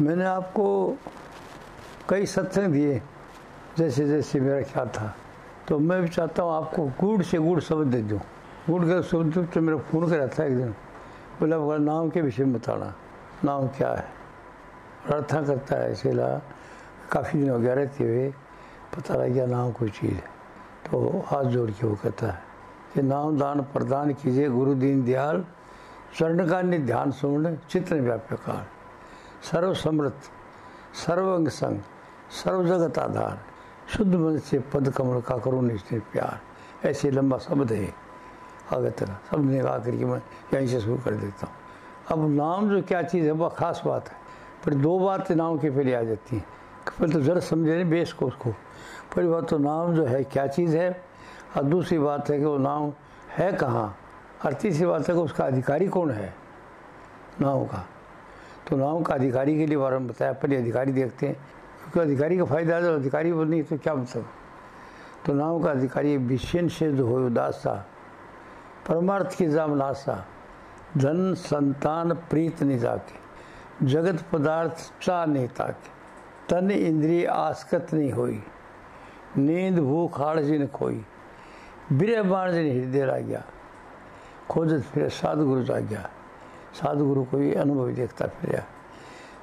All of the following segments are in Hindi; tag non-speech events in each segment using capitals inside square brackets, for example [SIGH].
मैंने आपको कई सत्संग दिए, जैसे जैसे मेरा ख्याल था। तो मैं भी चाहता हूँ आपको गुड़ से गुड़ शब्द दे दूँ। गुड़ का शब्द तो मेरा फ़ोन कर था एक दिन। बोला बोला नाम के विषय में बताना। नाम क्या है? प्रार्थना करता है इसलिए काफ़ी दिन हो गया रहते हुए, पता लग गया नाम कोई चीज़ है। तो हाथ जोड़ के वो कहता है कि, नाम दान प्रदान कीजिए गुरु दीन दयाल का ध्यान सुवर्ण चित्र व्याप्य काल सर्व समृत सर्वंग संग सर्व जगत आधार शुद्ध मन से पद कमल का करो निश्चित प्यार। ऐसे लंबा शब्द है। आगे तक शब्द ने कहा करके मैं यहीं से शुरू कर देता हूँ। अब नाम जो क्या चीज़ है, वह खास बात है। पर दो बातें नाम के पहले आ जाती हैं। पहले तो ज़रा समझे नहीं बेस को उसको। पहली बात तो नाम जो है क्या चीज़ है? और दूसरी बात है कि वो नाम है कहाँ? और तीसरी बात है कि उसका अधिकारी कौन है? नाम का तो नाम का अधिकारी के लिए बारे में बताया, पहले अधिकारी देखते हैं। क्योंकि अधिकारी का फ़ायदा है, अधिकारी बोल नहीं तो क्या मतलब? तो नाम का अधिकारी विषयन से जो हो, उदासा। परमार्थ की जाम लासा धन, संतान, प्रीत नहीं जाके। जगत पदार्थ, चा नहीं ताके। तन, इंद्रिय, आसकत नहीं हुई। नींद, भूख, हाड़ जिन खोई। बिरह बाण जिन हृदय ला गया खोजत फिर साधुगुरु जा गया साधुगुरु कोई अनुभव देखता फिर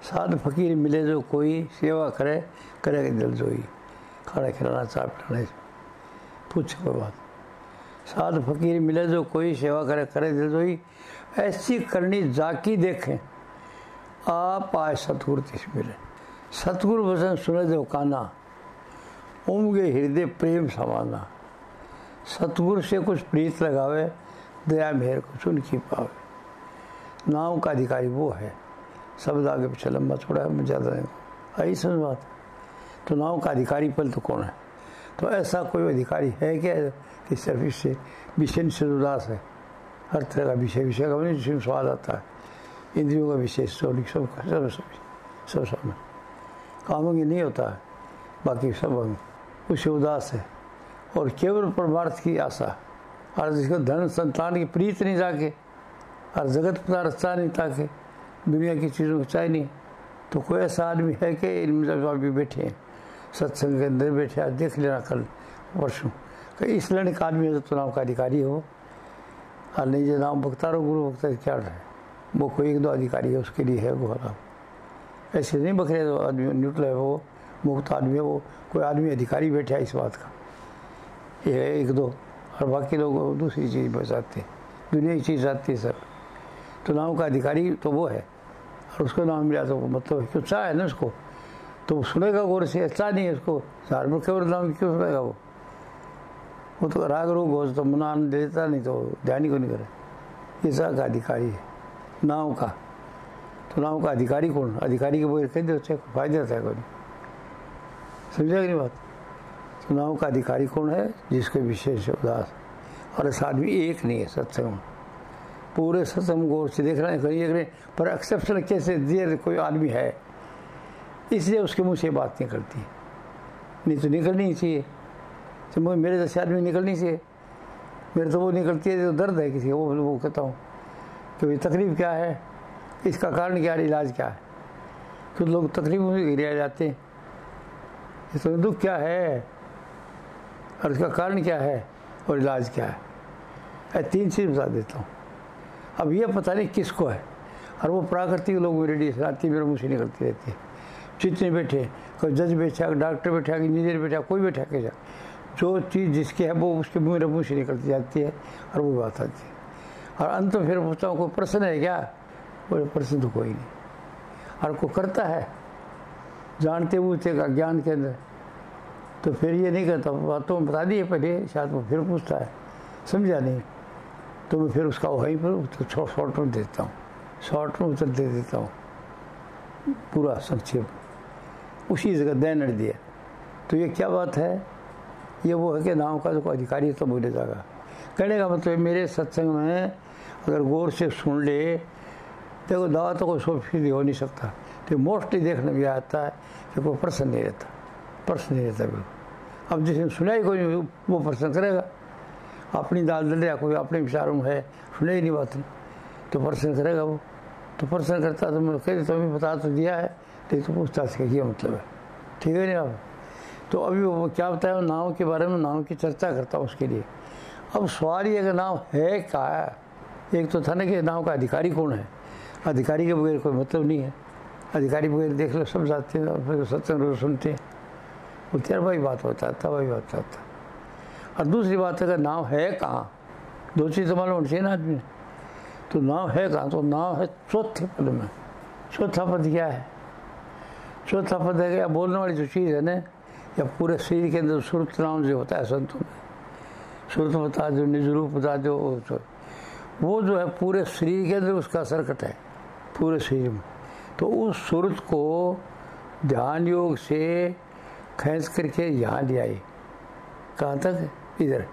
साध फकीर मिले जो कोई सेवा करे करे दिल जोई। खाना खिलाना चाह पिलाना पूछ कोई बात। साध फकीर मिले जो कोई सेवा करे करे दिल जोई। ऐसी करनी जाकी देखें, आप आए सतगुरु तिस मिले। सतगुरु वचन सुने दो काना, उमगे हृदय प्रेम समाना। सतगुरु से कुछ प्रीत लगावे, दया मेहर को चुन की पावे। नाम का अधिकारी वो है। शब्द आगे पीछे लंबा छोड़ा है, मैं ज़्यादा आई समझ बात? तो नाव का अधिकारी पल तो कौन है? तो ऐसा कोई अधिकारी है क्या कि सिर्फ़ इससे विषय से उदास है? हर तरह का विषय विषय का नहीं स्वाद आता है। इंद्रियों का विषय, सब सब सब सब सब में कामंगी नहीं होता है, बाकी सब अंग। उससे उदास है और केवल परमार्थ की आशा, और जिसको धन संतान की प्रीत नहीं जाके और जगत पदार्थ चाह नहीं ताके दुनिया की चीज़ों को चाहे नहीं। तो कोई ऐसा आदमी है कि इनमें जब अभी बैठे हैं, सत्संग के अंदर बैठे आज देख लेना कल, परसों। कि इस लड़ने का आदमी है तो नाम का अधिकारी हो। और नहीं जो नाम भक्ता रहो, गुरु भक्ता क्या रहे वो कोई एक दो अधिकारी है, उसके लिए है वो नाम ऐसे नहीं बकरे तो आदमी न्यूट्रल है वो, मुक्त आदमी है वो, कोई आदमी अधिकारी बैठा है इस बात का। ये है एक दो, और बाकी लोग दूसरी चीज़ बचाते दुनिया की चीज़ आती है, सर। तो नाम का अधिकारी तो वो है। और उसको नाम मिला तो मतलब क्यों चाह है ना उसको। तो सुनेगा गौर से अच्छा नहीं है उसको। धार्मिक केवल नाम क्यों सुनेगा वो? वो तो राग रोग हो तो मना देता नहीं तो ध्यान ही को नहीं करे? ये सा का अधिकारी है, नाव का। तो नाव का अधिकारी कौन? अधिकारी के बोल कह दे फ़ायदा होता है कोई समझा नहीं बात? तो नाव का अधिकारी कौन है? जिसके विशेष उदास। और ऐसा आदमी एक नहीं है, सत्संग में। पूरे सत्संग गौर से देख रहे हैं करिए पर एक्सेप्शन कैसे दिए कोई आदमी है? इसलिए उसके मुँह से बात नहीं करती। नहीं तो निकलनी चाहिए। तो मुझे मेरे जैसे आदमी निकलनी चाहिए। मेरे तो वो निकलती है तो दर्द है किसी वो वो कहता हूँ कि भाई तकलीफ़ क्या है? इसका कारण क्या है? इलाज क्या है? तो लोग तकलीफ़ में गिर जाते हैं। इसमें दुख क्या है? और इसका कारण क्या है? और इलाज क्या है? तीन चीज़ बता देता हूँ। अब ये पता नहीं किसको है। और वो प्राकृतिक लोग रेडिएशन आती मेरे मुँह से निकलती रहती है। जितने बैठे, कोई जज बैठा, डॉक्टर बैठा, इंजीनियर बैठा, कोई बैठा के जा। जो चीज़ जिसकी है, वो उसके मेरे मुँह से निकलती जाती है, और वो बात आती है। और अंत में फिर पूछता हूँ, कोई प्रश्न है क्या? बोले, प्रश्न तो कोई नहीं। और को करता है, जानते बूझते का ज्ञान के अंदर। तो फिर ये नहीं करता, बातों बता दिए पहले, शायद वो फिर पूछता है, समझा नहीं। तो मैं फिर उसका वहीं पर तो शॉर्ट में देता हूँ। शॉर्ट में उत्तर दे देता हूँ। पूरा संक्षेप। उसी जगह दैन दिया। तो ये क्या बात है? ये वो है कि नाम का जो अधिकारी तो बोले जाएगा कहने का मतलब मेरे सत्संग में अगर गौर से सुन ले, देखो, दवा तो कोई सौ फ़ीसदी हो नहीं सकता। तो मोस्टली देखने में आता है कि कोई प्रश्न नहीं रहता। प्रश्न नहीं रहता बिल्कुल। अब जिसने सुना ही कोई, वो प्रश्न करेगा। अपनी दाल दल या कोई अपने विचारों में है। सुने ही नहीं बात। तो प्रश्न करेगा वो। तो प्रश्न करता तो मैं कहते तुम्हें बता तो दिया है। लेकिन तो पूछताछ का ये मतलब है? ठीक है ना तो अभी वो क्या बताया? नाव के बारे में, नाव की चर्चा करता हूँ उसके लिए। अब सवाल ये अगर नाव है है एक तो था ना कि नाव का अधिकारी कौन है? अधिकारी के बगैर कोई मतलब नहीं है। अधिकारी बगैर देख लो, सब जाते हैं फिर सत्संग सुनते हैं। वो तेरह भाई, बात था वही बात होता और दूसरी बात, अगर नाव है कहाँ? दो चीज़ तो मालूम होनी चाहिए ना आदमी। तो नाव है कहाँ? तो नाव है चौथे पद में। चौथा पद क्या है? चौथा पद है क्या? बोलने वाली जो चीज़ है ना, या पूरे शरीर के अंदर सुरत नाम जो होता है संतों में, सुरत बता दो, निज रूप बता दो वो जो है पूरे शरीर के अंदर उसका सर्कट है, पूरे शरीर में। तो उस सुरत को ध्यान योग से खींच करके यहाँ ले आई। कहाँ तक? इधर।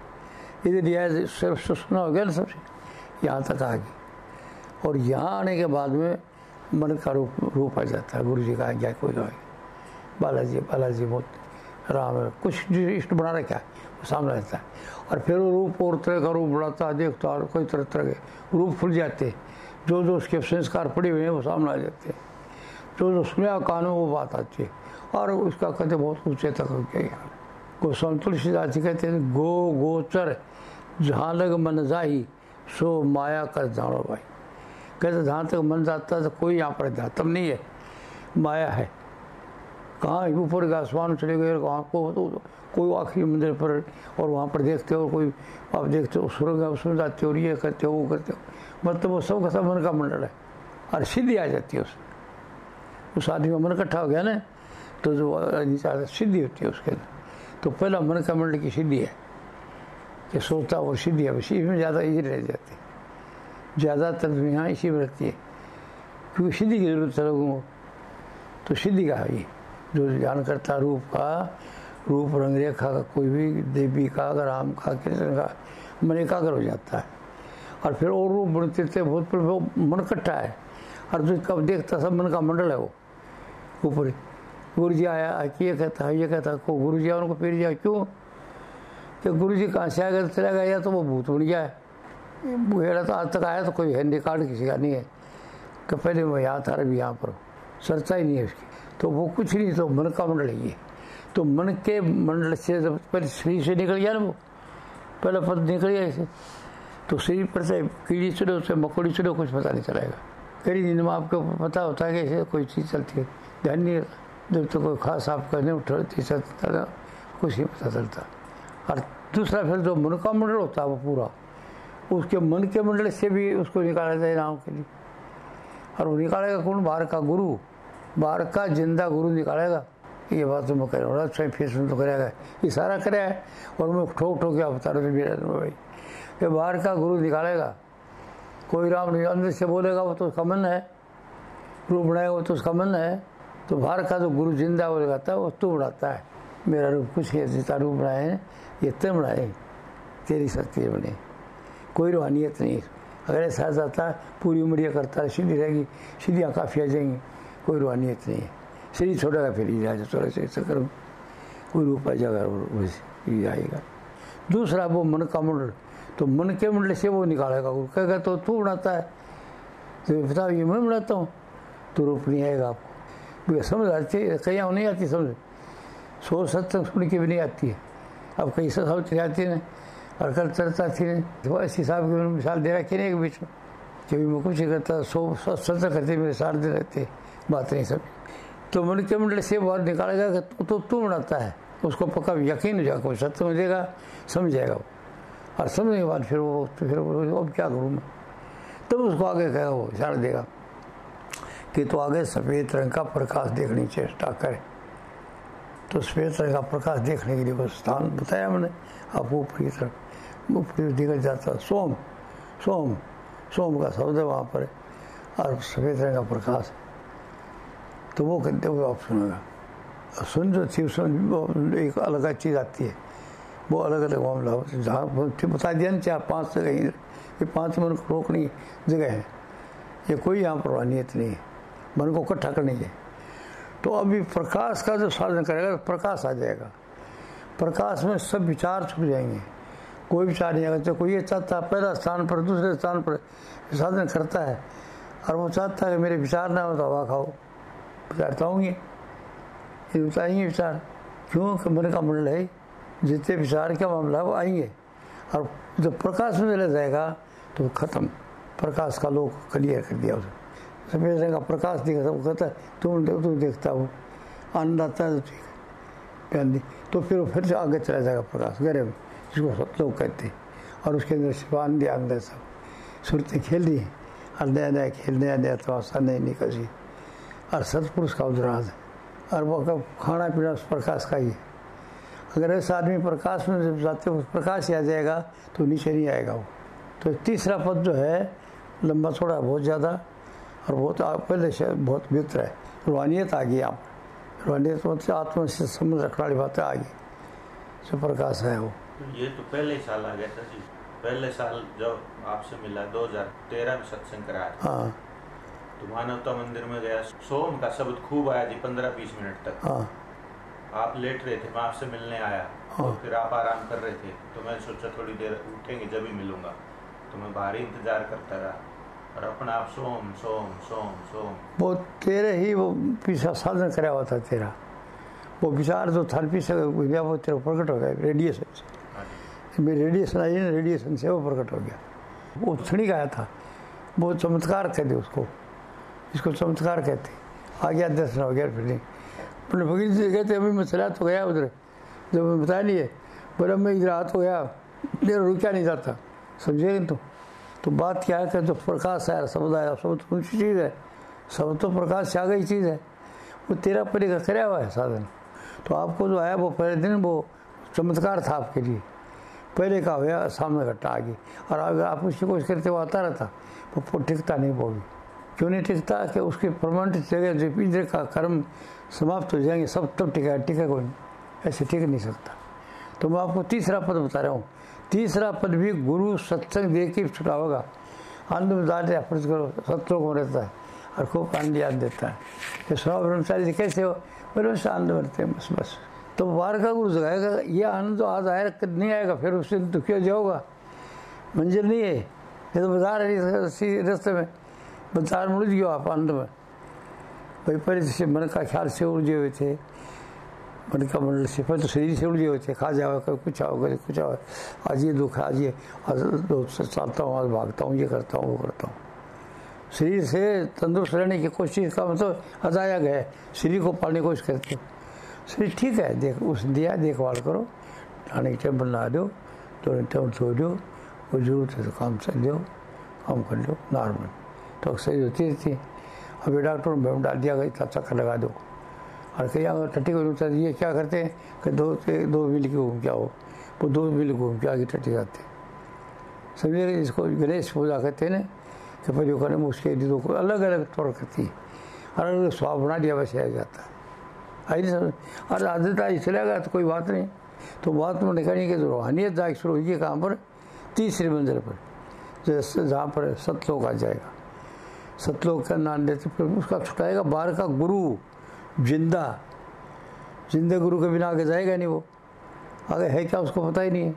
इधर लिया सिर्फ़ सुना हो गया ना सबसे। यहाँ तक आ गई। और यहाँ आने के बाद में मन का रूप रूप आ जाता है। गुरु जी का क्या कोई आगे बालाजी बालाजी बहुत राम कुछ इष्ट बना रखा है वो सामने रहता है। और फिर वो रूप और तरह का रूप बढ़ाता है, देखता और कोई तरह तरह के रूप खुल जाते। जो जो उसके संस्कार पड़े हुए हैं, वो सामने आ जाते। हैं जो जो सुना कान वो बात आती है। और उसका कहते बहुत ऊँचे तक हो गया गोस्वामी तुलसीदास जी कहते हैं, गो गोचर जहाँ लग मन जाही, सो माया कर जानो भाई। कहते जहाँ तक मन जाता तो कोई यहाँ पर जातम नहीं है। माया है। कहाँ ऊपर के आसमान चले गए वहाँ को तो कोई आखिरी मंदिर पर और वहाँ पर देखते हो, कोई आप देखते हो, सुरंग उसमें जाते हो ये करते हो, वो करते हो। मतलब वो सब का मन का मंडल है। और सिद्धि आ जाती है उसमें। उस आदमी का मन इकट्ठा हो गया ना तो जो सिद्धि होती है उसके अंदर। तो पहला मन का मंडल की सिद्धि है कि सोता और सिद्धि है इसी में ज़्यादा इजी रह जाती है। ज़्यादातर यहाँ इसी में रहती है। क्योंकि सिद्धि की ज़रूरत है लोगों को। तो सिद्धि का है ये। जो ध्यान करता रूप का, रूप रंग रेखा का, कोई भी देवी का राम का, कृष्ण का, मन एकाग्र हो जाता है। और फिर और रूप बनते थे, बहुत मन कट्टा है। और जो कब देखता सब मन का मंडल है वो, ऊपर। गुरु जी आया, ये कहता ये कहता, को गुरु जी उनको फिर जाए क्यों? कि गुरु जी कहाँ से आ चला गया, या तो वो भूत बन गया है। तो आज तक आया तो कोई हैंडी कार्ड किसी का नहीं है। कि पहले मैं यहाँ था अभी यहाँ पर चर्चा ही नहीं है उसकी। तो वो कुछ नहीं तो मन का मंडल ही है तो मन के मंडल से जब पहले शरीर से निकल गया ना वो, पहला पद निकल गया इसे। तो शरीर पर से कीड़ी चढ़े उससे मकोड़ी चढ़े कुछ पता नहीं चलेगा कई दिन में आपको पता होता है कि कोई चीज़ चलती है। ध्यान नहीं जब तो कोई खास आप करने उठती चलता कुछ नहीं पता चलता। और दूसरा फिर जो मन का मंडल होता है वो पूरा, उसके मन के मंडल से भी उसको निकाला जाए नाम के लिए। और वो निकालेगा कौन? बाहर का गुरु। बाहर का ज़िंदा गुरु निकालेगा। ये बात तो मैं कह रहा हूँ फिर सुन तो करेगा। ये सारा करे है। और मैं ठोक ठोक क्या बता रहे मेरा भाई। ये बाहर का गुरु निकालेगा। कोई राम नहीं, अंदर से बोलेगा वो तो उसका मन है। रूप बनाएगा वो तो उसका मन है। तो बाहर का जो गुरु ज़िंदा वो लगाता है वो तू बढ़ाता है। मेरा रूप कुछ है, जितना रूप बनाए ये ते बनाए तेरी शक्ति बने। कोई रूहानियत नहीं अगर ऐसा जाता, पूरी उम्र ये करता है सीधी रहेगी सीधियाँ काफ़ी आ जाएँगी। कोई रूहानियत नहीं है। शरीर छोड़ेगा फिर ही जाए थोड़ा सा ऐसा करो। कोई रूप आ जाएगा आएगा। दूसरा, वो मन का मंडल तो मन के मंडल से वो निकालेगा वो कहेगा तो तू बनाता है। तो बताओ ये मैं बनाता हूँ। तो रूप नहीं आएगा आपको। समझ आती है, कहीं नहीं आती समझ। सोच सत्संग सुन के भी नहीं आती है। अब कहीं से समझ आती है और कल चलता थी तो हिसाब की मैंने मिसाल दे रखी नहीं बीच में। कभी मैं कुछ करता, सो सत्संग करते मेरे साथ दे रहते बात नहीं सब तो मन के मंडल से बाहर निकालेगा कि तू तो तू बनाता है, उसको पक्का यकीन हो जाएगा, कोई में देगा समझ जाएगा वो। और समझने के बाद फिर वो तो फिर अब क्या करूँ मैं? तब उसको आगे कहेगा वो, इशारा देगा। कि तो आगे सफ़ेद रंग का प्रकाश देखने की चेष्टा करे। तो सफ़ेद रंग का प्रकाश देखने के लिए वो स्थान बताया मैंने? आपको ऊपर की तरफ़ ऊपर निकल जाता सोम सोम सोम का शब्द है वहाँ पर। और सफ़ेद रंग का प्रकाश। तो वो कहते हुए आप सुनेगा। सुन जो थी उसमें एक अलग चीज़ आती है। वो अलग अलग मामला जहाँ बता दिया ना चार पाँच जगह ये पाँच मन को रोकनी जगह है। ये कोई यहाँ पर नहीं है। मन को इकट्ठा करनी है तो अभी प्रकाश का जो साधन करेगा तो प्रकाश आ जाएगा। प्रकाश में सब विचार छुप जाएँगे। कोई विचार नहीं आएगा चाहे कोई ये चाहता है, पहला स्थान पर, दूसरे स्थान पर साधन करता है। और वो चाहता है कि मेरे विचार ना हो तो हवा खाओ। विचार तो होंगे ये बताएँगे विचार। क्यों? कि मन का मंडल है। जितने विचार का मामला है, वो आएँगे। और जब प्रकाश में चला जाएगा तो खत्म। प्रकाश का लोग क्लियर कर दिया उसे। सफ़ेद रंग का प्रकाश दिखता वो कहता तुम तुम देखता हो आनंद आता है तो ठीक है तो फिर फिर से आगे चला जाएगा प्रकाश, गहरे में, जिसको सब लोग कहते हैं। और उसके अंदर शिवान दिया अंदर सब। सूरतें खेल रही हैं, और नया नया खेल नया नया तमाशा नई कसी और सतपुरुष का उदराज है, और वो का खाना पीना उस प्रकाश का ही है। अगर ऐसा आदमी प्रकाश में जब जाते उस प्रकाश ही आ जाएगा तो नीचे नहीं आएगा वो। तो तीसरा पद जो है लंबा थोड़ा बहुत ज़्यादा और बहुत आ- पहले से बहुत मित्र है। रूहानियत आ गई आप। रूहानियत मतलब आत्मा से संबंध रखने वाली बातें आ गई। जो प्रकाश है वो। ये तो पहले साल आ गया था जी। पहले साल जब आपसे मिला 2013 में सत्संग कराया था। हाँ। तो मानवता मंदिर में गया सोम का शब्द खूब आया जी पंद्रह बीस मिनट तक। हाँ। आप लेट रहे थे मैं आपसे मिलने आया। तो हाँ। फिर आप आराम कर रहे थे। तो मैं सोचा थोड़ी देर उठेंगे जब ही मिलूँगा। तो मैं बाहर ही इंतज़ार करता रहा। और अपना आप सोम सोम सोम सोम वो तेरे ही वो पीछा साधन कराया हुआ था तेरा। वो विचार जो था पीछे गया वो तेरा प्रकट हो गया रेडिएशन से। हाँ मेरी रेडिएशन आई ना रेडिएशन से वो प्रकट हो गया। वो क्षणिक आया था। वो चमत्कार कहते उसको। इसको चमत्कार कहते। आ गया दर्शन हो गया फिर नहीं। अपने फकीर जी कहते अभी मैं चला तो गया उधर। जब मैं बताया नहीं है बोला मैं इधर आ तो गया। मेरा रुका नहीं जाता? समझे तो तो बात क्या है कि जो प्रकाश आया समुदाय सब तो ऊँची चीज़ है। सब तो प्रकाश से आ गई चीज़ है। वो तेरा परे का कराया हुआ है साधन। तो आपको जो आया वो पहले दिन वो चमत्कार था आपके लिए। पहले का हुआ, सामने घटना आ गई और अगर आप उसकी कोशिश करते वो आता रहता वो टिकता नहीं वो क्यों नहीं टिकता? कि उसके परमानेंट जगह जो इंद्र का कर्म समाप्त हो जाएँगे, सब तब टिका टिका कोई ऐसे टिक नहीं सकता। तो मैं आपको तीसरा पद बता रहा हूँ। तीसरा पद भी गुरु सत्संग दे के छुटा होगा आनंद में करो सत्संग में रहता है और खूब आनंद याद देता है। कि सुना ब्रह्मचारी कैसे हो? बोले, बस आनंद रहते हैं, बस बस। तो बाहर का गुरु जगाएगा ये आनंद तो आज कद नहीं आएगा, फिर उससे दुखी हो जाओगा? मंजिल नहीं है। ये तो बाज़ार है, इसी रास्ते में। बाज़ार में उलझ गयो आप आनंद में। पहले से मन का ख्याल से उलझे हुए थे। मन का मंडल से पहले तो शरीर से उलझे थे, खा जाओ कभी कुछ आओ कभी कुछ आओ। आज ये दुख है, आज ये दो चालता हूँ, आज भागता हूँ, ये करता हूँ, वो करता हूँ। शरीर से तंदुरुस्त रहने की कोशिश का मतलब अजाया गया शरीर को पालने की कोशिश करते हो। शरीर ठीक है, देख, उस दिया, देखभाल करो खाने की टाइम बना दो थोड़े टाइम दो वो ज़रूरत है तो काम चल दो काम कर लो नॉर्मल। तो अक्सर होती रहती है अभी डॉक्टर भैम डाल दिया इतना चक्कर लगा दो। और कहीं अगर टट्टी को उतर ये क्या करते हैं? कि दो दो मिल के घूम के आओ। वो दो मिल घूम के आगे टट्टी जाते हैं। समझे इसको गणेश पूजा कहते हैं ना, कि करने में उसके दीदों को अलग अलग तौर करती है। अलग अलग स्वाब बना दिया वैसे आ जाता। है आई नहीं समझ और आदत आज चलेगा तो कोई बात नहीं। तो बात में निकलने की जो रूहानियत जाके शुरू हुई कहाँ पर? तीसरे मंजिल पर। जैसे जहाँ पर सतलोक आ जाएगा। सतलोक का नाम लेते फिर उसका छुटाएगा बाहर का गुरु। ज़िंदा। ज़िंदा गुरु के बिना आगे जाएगा नहीं वो। आगे है क्या उसको पता ही नहीं है।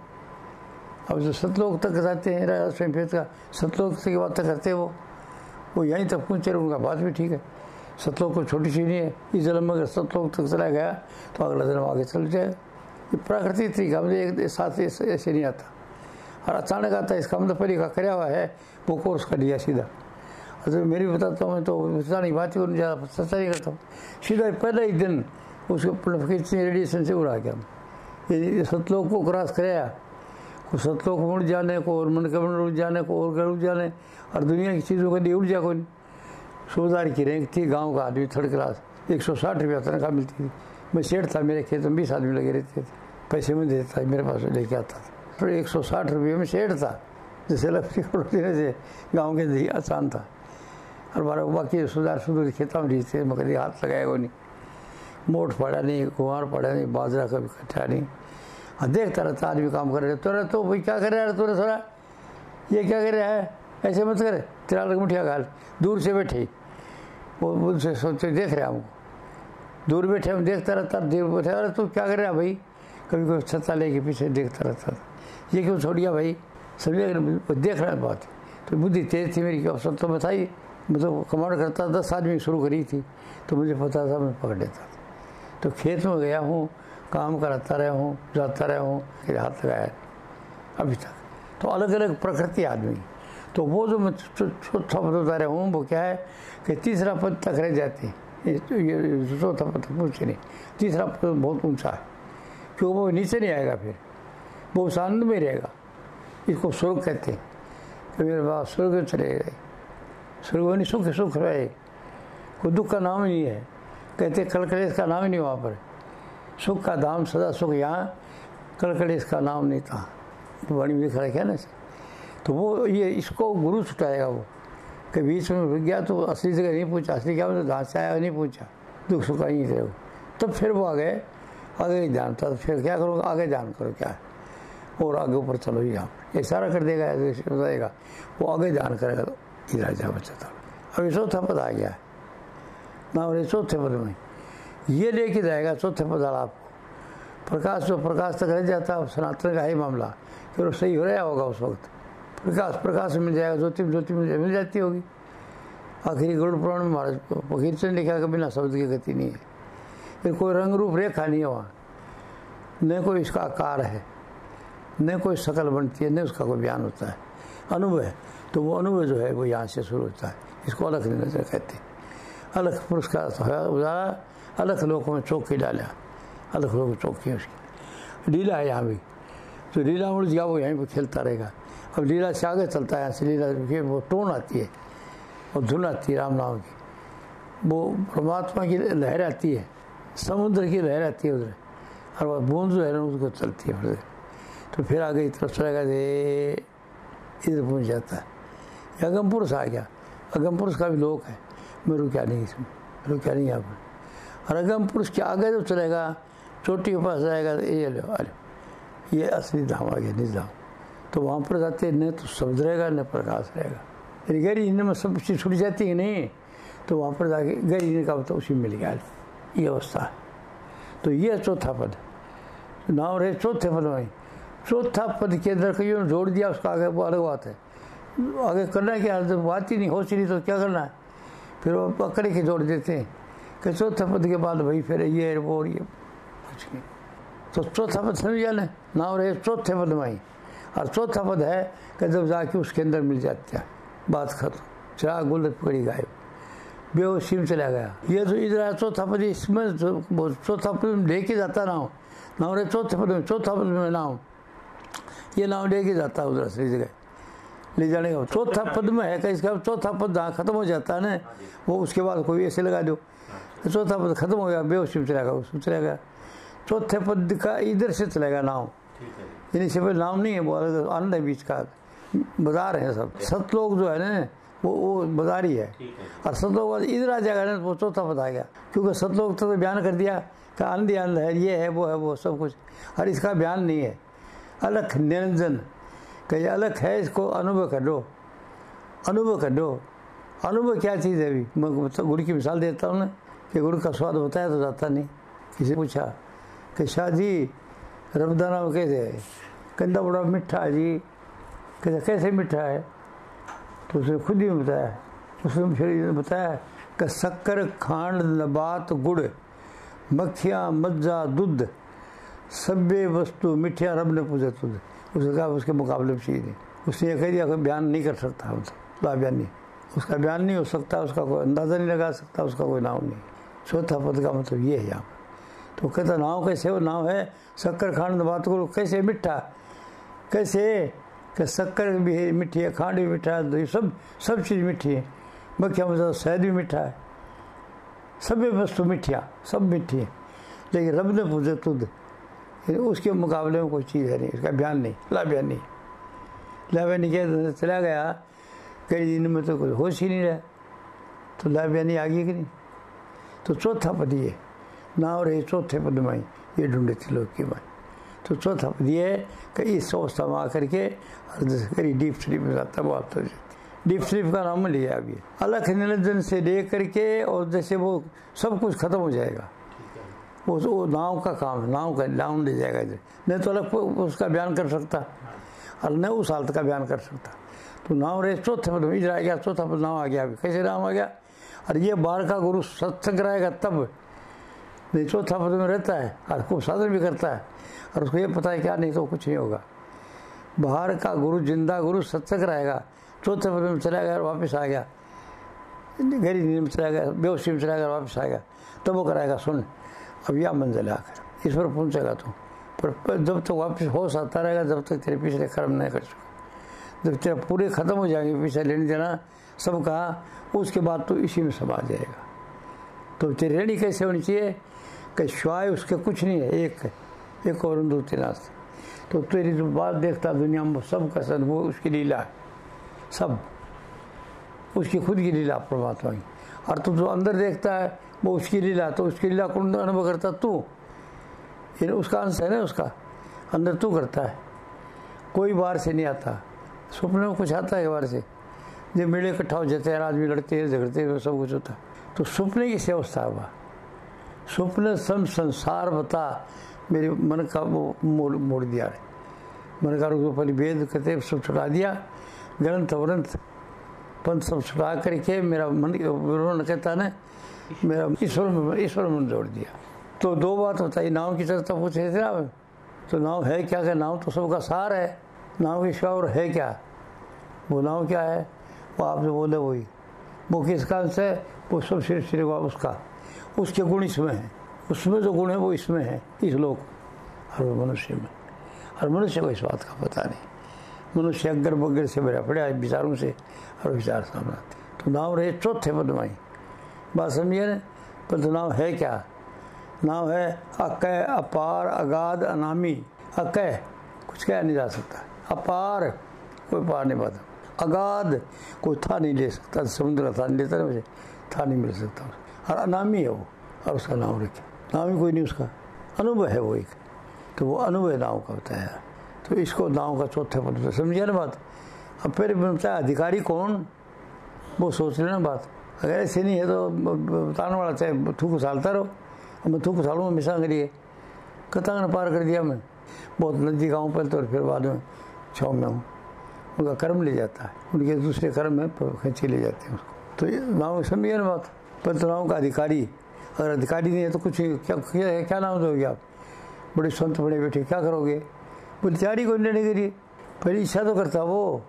अब जो सतलोक तक जाते हैं, राजा स्वयं फेद का, सतलोक की बात करते हैं वो। वो यहीं तक पहुँचे उनका बात भी ठीक है। सतलोक को छोटी चीज़ नहीं है। इस जन्म में अगर सतलोक तक चला गया तो अगला जन्म आगे चल जाएगा ये प्राकृतिक तरीका मतलब एक साथ ऐसे नहीं आता। और अचानक आता है, इसका मतलब पहले का कराया हुआ है? वो कोर्स कर लिया सीधा। जब मेरी बताता हूँ मैं तो पता नहीं बात ही नहीं ज़्यादा सच्चा नहीं करता सीधा पहले ही दिन उसको इतनी रेडिएशन से उड़ा गया ये सतलोक को क्रॉस कराया। को सतलोक उड़ जाने को और मन के मन उड़ जाने को और घर उड़ जाने और दुनिया की चीज़ों के लिए उड़ जा कोई। नहीं सूबेदार की रैंक थी, गाँव का आदमी थर्ड क्लास एक सौ साठ रुपया तनख्वाह मिलती थी। मैं सेठ था, मेरे खेत में बीस आदमी लगे रहते थे। पैसे में देता था, मेरे पास लेके आता था। फिर एक सौ साठ रुपये में सेठ था। जैसे लकड़ी से गाँव के आसान था। और बारह बाकी सुधार सुधर खेता में रहते मैं कभी हाथ लगाया को नहीं। मोट पड़ा नहीं, कुंवार पड़ा नहीं, बाजरा कभी कटा नहीं। हाँ देखता रहता आदमी काम कर रहे तुरंत तो भाई क्या कर रहा है तूने थोड़ा ये क्या कर रहा है? ऐसे मत करे। तेरा लग मुठिया गाल। दूर से बैठे। वो उनसे सोचते देख रहे हमको। दूर बैठे हम देखता रहता देर बैठे। अरे तू क्या कर रहा भाई? कभी कोई छत्ता लेके पीछे देखता रहता ये क्यों छोड़ दिया भाई? समझे देख रहा है बात। तो बुद्धि तेज थी मेरी क्या सब तो बताइए। मतलब कमांड करता दस आदमी शुरू करी थी तो मुझे पता था, मैं पकड़ लेता था। तो खेत में गया हूँ, काम कराता रहा हूँ, जाता रहा हूँ, फिर हाथ लगाया। अभी तक। तो अलग अलग प्रकृति आदमी। तो वो जो मैं चौथा पद बता रहा हूँ, वो क्या है कि तीसरा पद तक रह जाते। ये चौथा पद तक पूछे नहीं। तीसरा पद बहुत ऊँचा है। क्योंकि वो नीचे नहीं आएगा फिर। वो उस में रहेगा। इसको स्वर्ग कहते हैं। कि मेरे बाप स्वर्ग चले गए। स्वर्ग में सुख सुख रहे। कोई दुख का नाम नहीं है। कहते कल कलेश का नाम ही नहीं वहाँ पर। सुख का धाम सदा सुख। यहाँ कल कलेश का नाम नहीं था। तो वाणी में लिखा है ना तो वो ये इसको गुरु छुटाएगा वो। कि बीच में रुक गया तो असली जगह नहीं पूछा असली क्या मतलब? धान से आया नहीं पूछा दुख सुख ही थे वो तब फिर वो आ गए आगे ही ध्यान था तो फिर क्या करो? आगे ध्यान करो क्या? है और आगे ऊपर चलो यहाँ। ये सारा कर देगा बताएगा। वो आगे ध्यान करेगा तो। ये राजा बच्चा था अभी चौथा पद आ गया। ना और चौथे पद में। ये लेके जाएगा, चौथे पद आपको। प्रकाश जो प्रकाश तक रह जाता सनातन का ही मामला। फिर वो सही हो रहा होगा उस वक्त। प्रकाश प्रकाश मिल जाएगा, ज्योति ज्योति मिल मिल जाती होगी। आखिरी गरुड़ पुराण में महाराज फकीर से लिखा कभी ना शब्द की गति नहीं है। फिर कोई रंग रूप रेखा नहीं है वहाँ। न कोई इसका आकार है, न कोई शकल बनती है, न उसका कोई बयान होता है। अनुभव है। तो वो अनुभव जो है वो यहाँ से शुरू होता है। इसको अलग नज़र कहते हैं। अलग पुरस्कार तो है अलग लोगों में चौकी डाला। अलग लोग चौकी उसकी। लीला है यहाँ भी। तो लीला उड़ गया, वो यहीं पर खेलता रहेगा। अब लीला से आगे चलता है, यहाँ से लीला के वो टोन आती है और धुन आती है राम नाम की। वो परमात्मा की लहर आती है, समुद्र की लहर आती है उधर। और वह बूंद जो है ना, उसको चलती है तो फिर आगे इतना चलेगा दे इधर पहुँच जाता है। अगम पुरुष आ गया। अगम पुरुष का भी लोक है। मैं रुका नहीं इसमें। रुका नहीं यहाँ पर। और अगम पुरुष के आगे जो चलेगा, चोटी के पास जाएगा तो ये लो अरे ये असली धाम आ गया, निज धाम। तो वहाँ पर जाते न तो शब्द रहेगा, न प्रकाश रहेगा। यदि गरी हिंद में सब चीज़ छुट जाती है नहीं? तो वहाँ पर जाके गरी हिंद का तो उसी मिल गया। ये अवस्था है। तो ये चौथा पद। नाम रहे चौथे पद में। चौथा पद के अंदर कहीं जोड़ दिया, उसका आगे वो अलग बात है। आगे करना है क्या? जब बात ही नहीं हो नहीं तो क्या करना है? फिर वो पकड़े के जोड़ देते हैं कि चौथा पद के बाद भाई फिर ये, वो, ये तो चौथा पद समझ जाना नाम रहे चौथे पद में ही। और चौथा पद है कि जब जाके उसके अंदर मिल जाती है। बात खत्म। चिराग गुल पकड़ी गायब। बेहोशी में चला गया। ये तो इधर आया, चौथा पद इसमें चौथा पद में लेके जाता ना हो। नाम रहे चौथे पद में, चौथा पद में नाम ये नाव लेके जाता उधर असली जगह। ले जाने का। चौथा पद में है कि इसका चौथा पद जहाँ खत्म हो जाता है ना वो उसके बाद कोई ऐसे लगा दो। चौथा पद खत्म हो गया बेहोशी में चला गया उसमें चला गया। चौथे पद का इधर से चलेगा नाम। यानी से नाम नहीं है वो अलग आनंद है बीच का बाज़ार है सब। सत लोग जो है ना वो वो बाज़ार ही है। और सतलोक बाद इधर आ जाएगा ना वो चौथा पद आ गया। क्योंकि सतलोक तो बयान कर दिया कि आनंद आनंद है ये है वो है वो सब कुछ। और इसका बयान नहीं है। अलग निरंजन। कहीं अलग है इसको? अनुभव कर लो। अनुभव कर लो। अनुभव क्या चीज़ है अभी? मैं मतलब गुड़ की मिसाल देता हूँ ना, कि गुड़ का स्वाद बताया तो जाता नहीं। किसी पूछा कि शाह जी, रमदाना में कैसे है? कंधा बड़ा मीठा है जी। कहते, कैसे मीठा है? तो उसने खुद ही बताया। उसने फिर बताया कि शक्कर खांड नबात गुड़, मक्खियाँ, मज्जा, दूध, सभ्य वस्तु, मिठिया रब ने पूछे तुझ। उसने कहा, उसके मुकाबले में चीज़ नहीं। उसने कह दिया बयान नहीं कर सकता ला बयान नहीं। उसका बयान नहीं हो सकता, उसका कोई अंदाज़ा नहीं लगा सकता, उसका कोई नाम नहीं। चौथा पद का मतलब ये है यहाँ तो कहता, नाव कैसे, वो नाव है शक्कर खांड बात करो कैसे मिठा, कैसे कि शक्कर भी है, मीठी है, खांड भी मीठा है सब सब चीज़ मीठी है। मक्खिया मतलब शहद भी मीठा है। सभी वस्तु मिठिया, सब मीठी है। लेकिन रब ने पूछे तुद उसके मुकाबले में कोई चीज़ है नहीं, उसका बयान नहीं ला बयान नहीं। ला बयान किया चला गया, कई दिन में तो कोई होश ही नहीं रहा। तो ला आ गई कि नहीं? तो चौथा पद ये, ना और ये चौथे पद माई ये ढूंढे थे लोग की माई तो चौथा पद ये कई अवस्था में आकर के करी डीप स्लीप में जाता, वो आप तो डीप स्लीप का नाम लिया अभी अलग निरंजन से ले करके और जैसे वो सब कुछ खत्म हो जाएगा। वो तो वो नाव का काम है नाव का नाव ले जाएगा इधर। नहीं तो अलग उसका बयान कर सकता। और न उस हालत का बयान कर सकता। तो नाव रहे चौथे पद में इधर आ गया, चौथा पद नाव आ गया कैसे नाम आ गया? और ये बाहर का गुरु सत्संग रहेगा तब। नहीं, चौथा पद में रहता है, और खूब साधन भी करता है। और उसको ये पता है क्या, नहीं तो कुछ नहीं होगा। बाहर का गुरु, ज़िंदा गुरु सत्संग रहेगा चौथे पद में चला गया और वापस आ गया। नींद में चला गया, बेहोशी में चला गया वापस आ गया। तब वो कराएगा, सुन। अब यह मंजिल आकर इस पर पहुँचेगा तू। पर जब तक वापस होश आता रहेगा, जब तक तेरे पिछले कर्म नहीं कर चुका जब तेरे पूरे ख़त्म हो जाएँगे, पीछे लेने देना, सब कहा, उसके बाद तो इसी में समा जाएगा। तो तेरी रेडी कैसे होनी चाहिए? कि श्वाय उसके कुछ नहीं है, एक है। एक और दो तिनास तो तेरी जो बात देखता दुनिया में सब का सब, वो उसकी लीला है। सब। उसकी खुद की लीला परमात्मा की। और तू जो अंदर देखता है वो उसकी लीला तो उसकी लीला कौन अनुभव करता, तू। ये उसका अंश है ना उसका? अंदर तू करता है। कोई बाहर से नहीं आता। सपने में कुछ आता है बाहर से। जब मेले इकट्ठा हो जाते हैं, आदमी लड़ते हैं, झगड़ते हैं, सब कुछ होता। है तो सपने की अवस्था हुआ स्वप्न सम संसार बता, मेरे मन का वो मोड़ मोड़ दिया है। मन का रूप पहले वेद कहते सब छुटा दिया। ग्रंथ व्रंथ पंथ सब छुटा करके मेरा मन उन्होंने कहता ना मेरा ईश्वर में ईश्वर में जोड़ दिया। तो दो बात है नाव की चर्चा पूछ रहे थे आप तो नाव है क्या? क्या नाव तो सबका सार है। नाव की और है क्या? वो नाव क्या है? वो आप जो बोले वही। वो किस काल से? वो सब श्री श्री उसका। उसके गुण इसमें हैं। उसमें जो गुण है, वो इसमें है, इस लोक। और मनुष्य में। हर मनुष्य को इस बात का पता नहीं। मनुष्य अगर बगर से भरा पड़ा विचारों से और विचार सामने तो नाम रहे चौथे पदमाई बात समझिए ना? पर तो नाम है क्या? नाम है अकय अपार, अगाध, अनामी। अकय कुछ कह नहीं जा सकता। अपार, कोई पार नहीं पाता। अगाध, कोई था नहीं ले सकता। समुद्र था नहीं लेता मुझे था नहीं मिल सकता। और अनामी है वो, और उसका नाम रखे नाम ही कोई नहीं उसका। अनुभव है वो एक। तो वो अनुभव नाव का बताया तो इसको नाव का चौथे पद समझिए ना बात। अब फिर बनता है अधिकारी कौन, वो सोच लेना बात। अगर ऐसे नहीं है तो बताने वाला चाहे थूक सालता रहो। मैं थूक सालूँ हमेशा करिए कतांग पार कर दिया मैं। बहुत नज़दीक आऊँ पहले तो फिर बाद में छाव में हूँ उनका कर्म ले जाता है। उनके दूसरे कर्म में खींचे ले जाते हैं उसको। तो ये नाम समझिए ना बात। पंतनाओं का अधिकारी। अगर अधिकारी नहीं है तो कुछ क्या क्या, क्या नाम दोगे आप? बड़े संत बड़े बैठे क्या करोगे? बोले तैयारी को लेने के लिए। पहली इच्छा तो करता वो।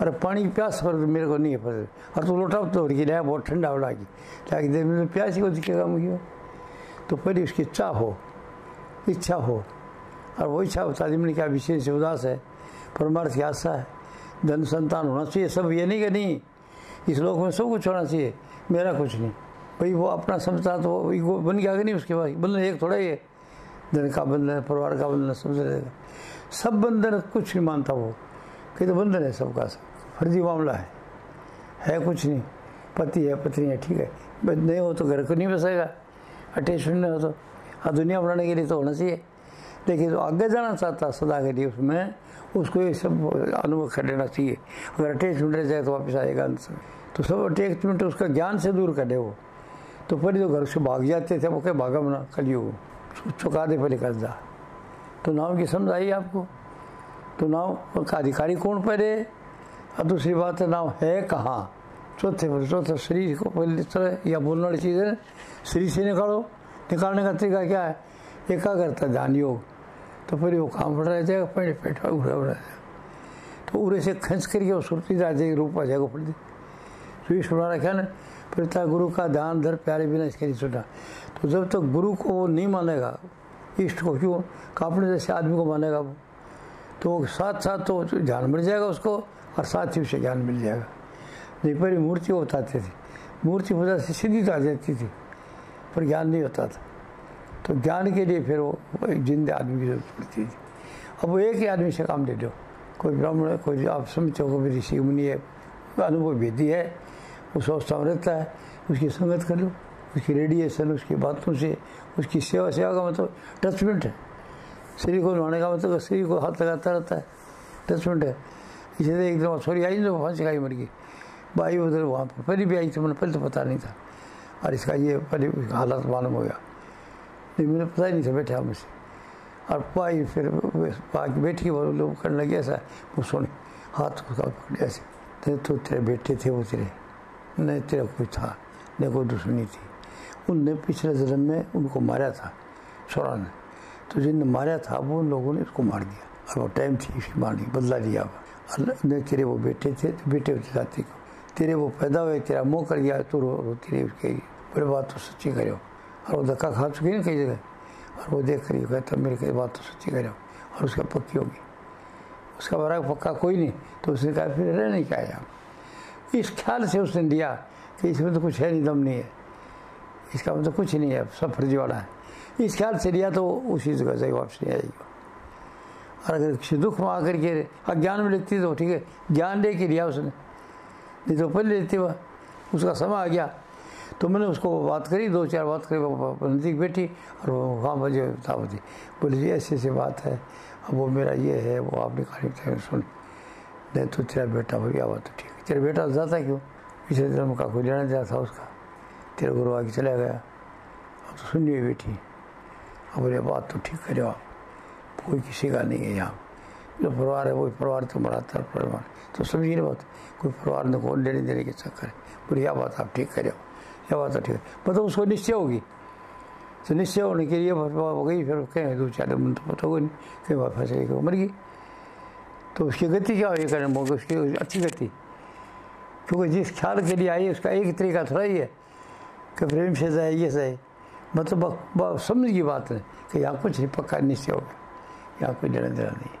अरे पानी की प्यास पर मेरे को नहीं है पर और तो लोटा तो की लाया बहुत ठंडा उड़ा की लाके दे मेरे प्यास ही को दिखेगा मुझे तो पहले उसकी इच्छा हो इच्छा हो। और वो इच्छा बता दी, मैंने क्या विशेष उदास है, परमार्थ की आशा है। धन संतान होना चाहिए, सब ये नहीं कि नहीं, इस लोक में सब कुछ होना चाहिए, मेरा कुछ नहीं। भाई, वो अपना समझता तो वो बन गया कि नहीं उसके बाद बंधन एक थोड़ा ही है। धन का बंधन परिवार का बंधन समझ रहेगा सब बंधन कुछ नहीं मानता वो। कि तो बंधन है सबका सब। फर्जी मामला है। है कुछ नहीं। पति है, पत्नी है, ठीक है। नहीं हो तो घर को नहीं बसेगा। अटैचमेंट नहीं हो तो। हाँ दुनिया बनाने के लिए तो होना चाहिए। लेकिन जो आगे जाना चाहता सदा के लिए उसमें, उसको ये सब अनुभव कर लेना चाहिए। अगर अटैचमेंट रह जाए तो वापस आएगा में तो सब अटैचमेंट उसका ज्ञान से दूर कर वो। तो पहले तो घर से भाग जाते थे वो क्या भागा बना कलियुग। चुका दे पहले कर्जा तो नाम की समझ आई आपको? तो नाव का अधिकारी कौन पहले और दूसरी बात है, नाव है कहाँ? चौथे पर, चौथे शरीर को पहले तरह या बोलने वाली चीज़ है। शरीर से निकालो। निकालने का तरीका क्या है? एकाग्रता ध्यान योग तो फिर वो काम पड़ रह जाएगा पेड़ पेट उड़ा उड़ा। जाएगा तो उड़े से खंस करके वो सुरती आ जाएगी, रूप आ जाएगा पड़ तो ये सुना रखा ना पिता गुरु का ध्यान धर प्यारे बिना इसके नहीं सुना। तो जब तक तो गुरु को वो नहीं मानेगा, इष्ट को क्यों? अपने जैसे आदमी को मानेगा वो। तो साथ साथ तो ज्ञान मिल जाएगा उसको और साथ ही उसे ज्ञान मिल जाएगा। नहीं पहले मूर्ति बताते थे। मूर्ति पूजा से सीधी तो आ जाती थी, पर ज्ञान नहीं होता था। तो ज्ञान के लिए फिर वो एक जिंदे आदमी की ज़रूरत पड़ती थी। अब वो एक ही आदमी से काम ले लो। कोई ब्राह्मण कोई आप समझो कोई ऋषि मुनि है अनुभव भेदी है, वो अवस्था में रहता है, उसकी संगत कर लो, उसकी रेडिएशन, उसकी बातों से, उसकी सेवा सेवा का मतलब टचमेंट है। शरीर को नहाने का मतलब शरीर को हाथ लगाता रहता है। टचमेंट है। इसे एक दिन सॉरी, आई तो फांसी खाई मर गई। भाई उधर वहाँ पर पहले भी आई थी मैंने, पहले तो पता नहीं था। और इसका ये पहले हालात मालूम हो गया। नहीं मुझे पता ही नहीं था, बैठा मुझसे और पाई फिर बाकी बैठी वो लोग करने लगे ऐसा। वो सुनी, हाथ उसका पकड़े ऐसे। नहीं तो तेरे बेटे थे वो तेरे। नहीं, तेरा कोई था, नहीं, कोई दुश्मनी थी। उनने पिछले जन्म में उनको मारा था छोरा ने। तो जिनने मारा था, वो उन लोगों ने उसको मार दिया। और वो टाइम थी उसकी मारने बदला लिया अल्लाह तेरे वो बेटे थे तो बेटे होते जाते को। तेरे वो पैदा हुए, तेरा मुँह कर गया तो रो रो तेरे उसके बड़े बात तो सच्ची करो। और वो धक्का खा चुकी ना कई जगह। और वो देख कर कहता, मेरी कई बात तो सच्ची करो। और उसका पक्की होगी उसका बड़ा पक्का कोई नहीं। तो उसने कहा, फिर रह नहीं क्या इस ख्याल से उसने लिया कि इसमें तो कुछ है नहीं, दम नहीं है। इसका मतलब कुछ नहीं है, सब फर्जी वाला है। इस ख्याल से लिया तो उसी जगह से वापस नहीं आएगी और अगर दुख में आकर के अज्ञान में लेती तो ठीक है, ज्ञान ले के लिया उसने। नहीं तो पहले लेती वह, उसका समय आ गया। तो मैंने उसको बात करी, दो चार बात करी नज़दीक बैठी और वो वहाँ मुझे बता दी बोले जी, ऐसी ऐसी बात है, अब वो मेरा ये है, वो आपने कहानी सुन। नहीं तो तेरा बेटा हो गया हुआ तो ठीक है। तेरा बेटा जाता क्यों? पिछले जन्म का कोई लेना देना था उसका। तेरा गुरु आगे चला गया। अब तो सुनिए बेटी। बोले बात तो ठीक करे आप कोई किसी का नहीं है यहाँ। जो परिवार है, वो परिवार तो बढ़ाता है परिवार। तो समझिए ना बात, कोई परिवार ने कौन लेने देने के चक्कर है। बोले यह बात आप ठीक करे यह बात तो ठीक है। मतलब उसको निश्चय होगी। तो निश्चय होने के लिए हो गई, फिर कहें, दो चार दिन तो पता होगा नहीं। कहीं बात फंस गई मर गई। तो उसकी गति क्या हुई करने मौके उसकी अच्छी गति। क्योंकि जिस ख्याल के लिए आई उसका एक तरीका थोड़ा ही है कि प्रेम से जाए, ये सही मतलब समझ की बात है कि यहाँ कुछ नहीं, पक्का निश्चय हो गया। यहाँ कोई लेना देना नहीं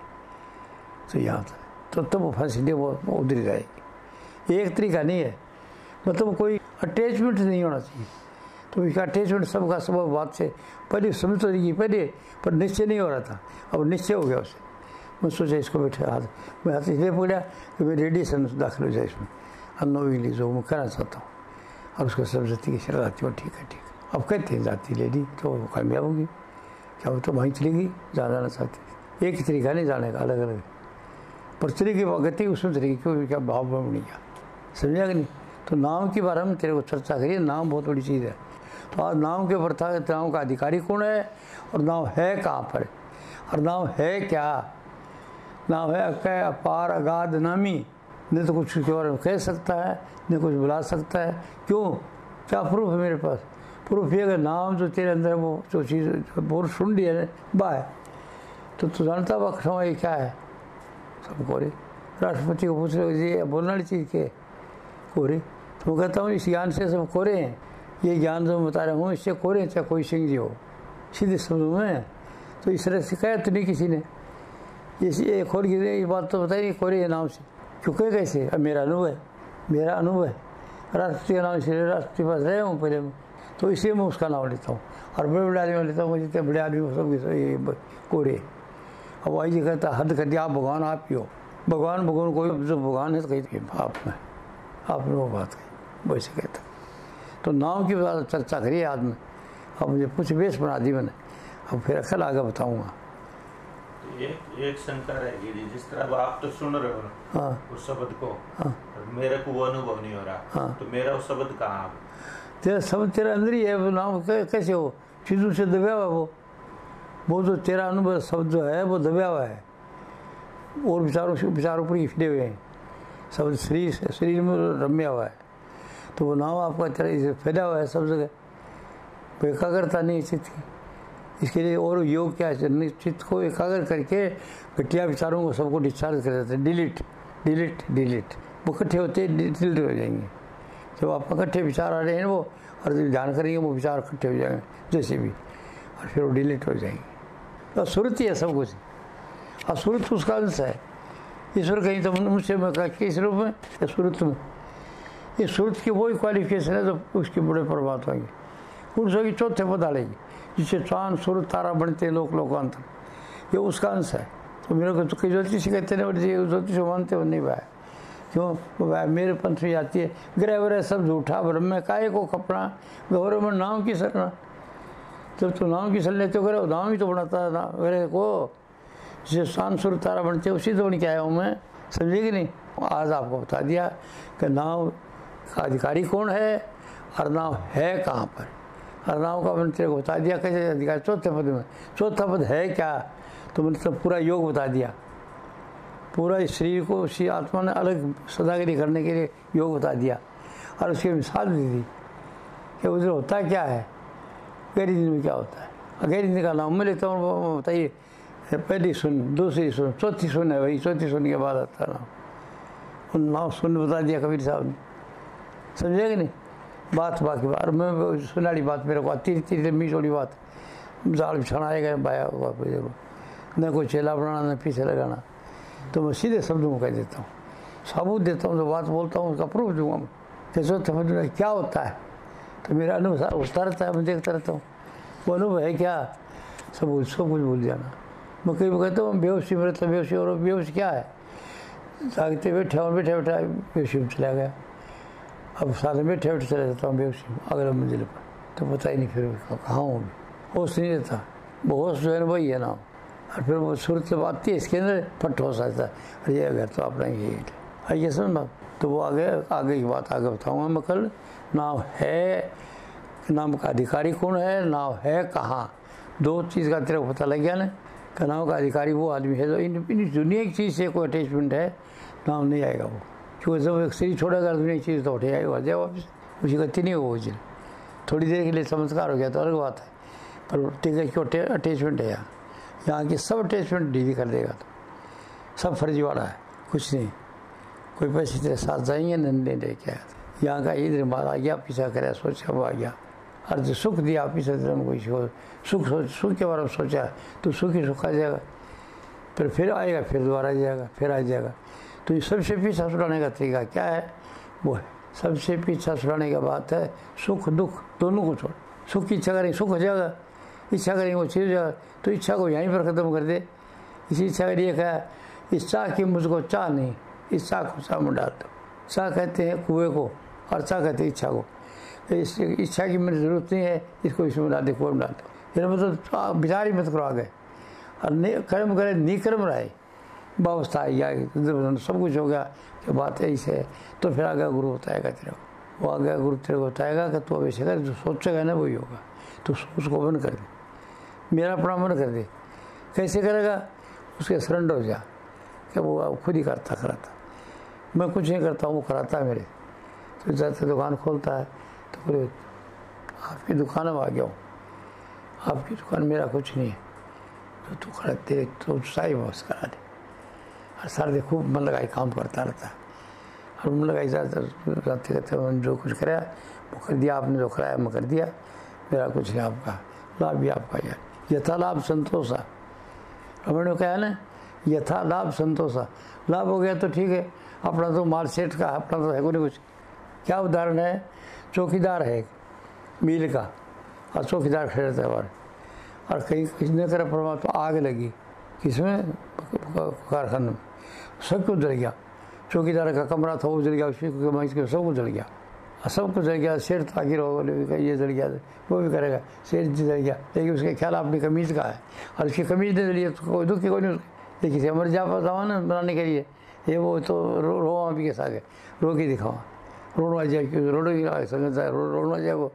तो यहाँ तो तब वो फंसने वो उधर ही जाएगी एक तरीका नहीं है। मतलब कोई अटैचमेंट नहीं होना चाहिए। तो इसका अटैचमेंट सबका सब बात से पहले समझ तो रही पहले, पर निश्चय नहीं हो रहा था। अब निश्चय हो गया उसे। मैं सोचा इसको बैठे हाथ, मैं हाथ इसलिए पकड़ा कि मैं रेडिएशन दाखिल हो जाए इसमें। अनोविंग ली जो मैं करना चाहता हूँ। और उसको सब जाती की शरण आती हूँ ठीक है ठीक है। अब कहते हैं, जाती लेडी तो कामयाब होगी क्या वो तो वहीं चलेगी जहाँ जाना चाहती एक ही तरीका नहीं जाने का अलग अलग पर तरीके गति उसमें तरीके क्यों क्या भाव भाव नहीं किया समझा कि नहीं? तो नाम के बारे में तेरे को चर्चा करिए, नाम बहुत बड़ी चीज़ है। तो आज नाम के ऊपर था नाम का अधिकारी कौन है और नाम है कहाँ पर? और नाम है क्या? नाम है अकय अपार अगाध नामी। नहीं तो कुछ के बारे में कह सकता है, न कुछ बुला सकता है। क्यों? क्या प्रूफ है मेरे पास? प्रूफ ये अगर नाम जो तेरे अंदर वो जो चीज़ बोल सुन लिया बाय तो तू जानता वह समय क्या है? सब कोरे। राष्ट्रपति को पूछ रहे जी बोलने वाली चीज़ के कोरे। तो मैं कहता हूँ, इस ज्ञान से सब कोरे हैं। ये ज्ञान जो बता रहा हूँ, इससे कोरे चाहे कोई सिंह जी हो। सीधे समझ में। तो इस तरह शिकायत तो नहीं किसी ने। ये खोल की ये बात तो बताइए कोरे नाम से। क्योंकि कैसे? अब मेरा अनुभव है। मेरा अनुभव है। राष्ट्रीय नाम इसलिए राष्ट्रीय पास रहे हूँ, पहले में। तो इसलिए मैं उसका नाम लेता हूँ। और बड़े बड़े आदमी लेता हूँ जितने बड़े आदमी सब ये कोरे अब वही जी कहता हद कर दिया आप भगवान आप ही हो। भगवान भगवान कोई जो भगवान है तो कही आप में आपने वो बात कही वैसे कहता तो नाम की चर्चा करिए आदमी अब मुझे कुछ बेस बना दी मैंने। अब फिर अक्ल आगे बताऊँगा। एक एक शंका रहेगी जी जिस तरह आप तो सुन रहे हो हाँ। उस शब्द को। हाँ। मेरे को वो अनुभव नहीं हो रहा। हाँ। तो मेरा वो शब्द कहाँ तेरा शब्द तेरा अंदर ही है, वो नाम कैसे हो? चीज़ों से दबा हुआ वो। वो जो तेरा अनुभव शब्द जो है, वो दबा हुआ है। और विचारों से, विचारों पर खिले हुए हैं। शब्द शरीर से, शरीर में रम्या हुआ है। तो वो नाम आपका तेरा इसे फैला हुआ है सब जगह। वो एकाग्रता नहीं चित्त की। इसके लिए और योग क्या है? चित्त को एकाग्र करके घटिया विचारों को सबको डिस्चार्ज कर देते हैं। डिलीट डिलीट डिलीट वो इकट्ठे होते डिलीट हो जाएँगे। जब आप इकट्ठे विचार आ रहे हैं वो, और जब ध्यान करेंगे वो विचार इकट्ठे हो जाएँगे, जैसे भी। और फिर वो डिलीट हो जाएँगे। तो सुरत ही है सब कुछ। और सुरत उसका अंश है। ईश्वर कहीं तो मुझसे मैं किस रूप में? या सूरत में। ये सूरत की वही क्वालिफिकेशन है तो उसकी बड़े परमात्मा की उर्जा की चौथे पद डालेगी, जिससे चाँद सूरत तारा बनते लोक लोकांतर। ये उसका अंश है। तो मेरे को तो कई ज्योतिष कहते हैं ज्योतिष मानते हो नहीं भाई क्यों? मेरे पंथ में आती है। ग्रह व्रह सब झूठा ब्रह्म काय को कपड़ा गौरव में नाम की सरना। जब तो नाम की सर तो करे नाम ही तो बनाता था ग्रह को। जिसे शान सुर तारा बनते उसी तो बन के आया हूँ मैं। समझे कि नहीं? आज आपको बता दिया कि नाव का अधिकारी कौन है और नाव है कहाँ पर? हरनाम का मैंने तेरे को बता दिया, कैसे अधिकारी? चौथे पद में। चौथा पद है क्या? तो मैंने सब पूरा योग बता दिया। पूरा शरीर को, उसी आत्मा ने अलग सदागिरी करने के लिए योग बता दिया। और उसकी मिसाल दी थी कि उधर होता क्या है? गहरी नींद में क्या होता है? गहरी नींद का नाम मैं लेता हूँ बताइए। पहली सुन, दूसरी सुन, चौथी सुन है वही चौथी सुन के बाद आता नाम। उन नाम सुन बता दिया कबीर साहब ने। समझे कि नहीं? बात बाकी बात। मैं सुनाड़ी बात मेरे को आती रहती लंबी चौड़ी बात। जाल बिछाना आएगा बाया हुआ न कोई चेला बनाना, न पीछे लगाना। तो मैं सीधे शब्दों को कह देता हूँ। सबूत देता हूँ, जो बात बोलता हूँ, उसका प्रूफ दूँगा मैं। कैसे समझ में क्या होता है? तो मेरा अनुभव उठता रहता है, मैं देखता रहता हूँ। वो अनुभव है क्या? सब सब कुछ भूल जाना। मैं कई कहता हूँ, बेहोशी मेरे तो बेहोशी और बेहोश क्या है? जागते बैठे और बैठे बैठा बेहोशी में चला गया। अब में बैठे बैठे चला जाता हूँ बेहोशी में, अगले मंजिल पर। तो पता ही नहीं फिर कहाँ हूँ होश नहीं रहता। वो होश जो है ना, वही है ना। और फिर वो सूरत जब आती है, इसके अंदर फट हो सकता है। अरे, ये अगर तो अपना ही आइए सुन बात तो वो आगे आगे की बात आगे बताऊँगा मैं कल। नाम है, नाम का अधिकारी कौन है नाम है कहाँ? दो चीज़ का तेरे को पता लग गया ना? का का अधिकारी वो आदमी है जो इन इन दुनिया की चीज़ से कोई अटैचमेंट है नाम नहीं आएगा वो। क्योंकि जब एक शरीर छोड़ेगा दुनिया की चीज़ तो उठे आएगा जाए वापस। उसकी गति नहीं होगी थोड़ी देर के लिए चमत्कार हो गया तो अलग बात है, पर है क्यों अटैचमेंट है यहाँ यहाँ की सब अटैचमेंट डीली कर देगा तो। सब फर्जी वाला है, कुछ नहीं। कोई पैसे तेरे साथ जाएँगे, नहीं नंदे लेके आया यहाँ का इधर मार आ गया, पीछा करे, सोचा, वो आ गया। अर्थ सुख दिया पीछे तेरे कोई सुख सोच सुख के बारे में सोचा तो सुख ही सुख आ जाएगा। फिर फिर आएगा, फिर दोबारा आ जाएगा, फिर आ जाएगा। तो ये सबसे पीछा छुड़ाने का तरीका क्या है? वो है, सबसे पीछा छुड़ाने का बात है, सुख दुख, दोनों को छोड़। सुख की इच्छा करेंगे, सुख हो जाएगा। इच्छा करेंगे, वो हो जाएगा तो इच्छा को यहीं पर ख़त्म कर दे। इसी इच्छा का लिए कहा इच्छा की मुझको चाह नहीं इच्छा को चाह में डाल दो। चाह कहते हैं कुएँ को, और चाह कहते हैं इच्छा को। तो इस इच्छा की मेरी ज़रूरत नहीं है, इसको इसमें डाल दे, कुएँ में डाल दो। फिर मतलब विचार ही मत करो आगे। और कर्म करे, निकर्म रहे, व्यवस्था आई गया सब कुछ हो गया कि बात ऐसे है तो फिर आगे गुरु बताएगा तेरे को। वो आगे गुरु तेरे को बताएगा कि तू अब ऐसे कर, जो सोचेगा ना वही होगा। तो उसको बंद कर दे। मेरा मन कर दे। कैसे करेगा? उसके सरेंडर हो जा। क्या वो खुद ही करता, कराता। मैं कुछ नहीं करता हूँ, वो कराता है मेरे। तो जाते दुकान खोलता है तो बोले, आपकी दुकान में आ गया हूँ। आपकी दुकान मेरा कुछ नहीं है। तो तू खड़ा तेरे तो साई बस करा दे। और सारे खूब मन लगाई काम करता रहता है। और मन लगाई जाते जाते करते जो कुछ कराया, वो कर दिया आपने, जो कराया, मैं कर दिया। मेरा कुछ नहीं आपका। लाभ भी आपका यार यथा लाभ संतोषा। रमण ने कहा ना यथा लाभ संतोषा। लाभ हो गया तो ठीक है, अपना तो माल सेठ का, अपना तो है कोई कुछ। क्या उदाहरण है? चौकीदार है, मील का, और चौकीदार खड़े रहता और कहीं किसने करा परमा तो आग लगी, किसमें? कारखाने में। सब कुछ जल गया। चौकीदार का कमरा था, वो जल गया उसकी सब कुछ जल गया। सब कुछ जल गया, शेर ताकि रहो ये जल गया, वो भी करेगा, शेर जल गया। लेकिन उसके ख्याल अपनी कमीज का है। और उसकी कमीज नहीं जली तो कोई दुख की कोई नहीं लेकिन अमर जा जमाना बनाने के लिए, ये वो तो रो रोवा भी के साथ रो के दिखावा रोना जाए क्योंकि रोड ही संगत है रोना जाए वो।